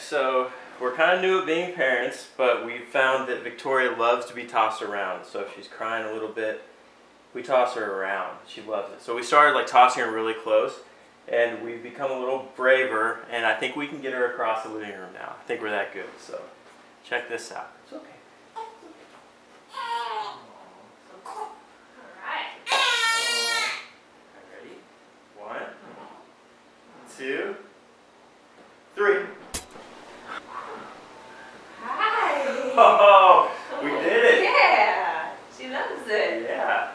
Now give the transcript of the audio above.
so we're kind of new at being parents, but we found that Victoria loves to be tossed around. So if she's crying a little bit, we toss her around. She loves it. So we started like tossing her really close, and we've become a little braver, and I think we can get her across the living room now. I think we're that good. So check this out. It's okay. Alright. Ready? One, two. Oh, we did it. Yeah, she loves it. Yeah.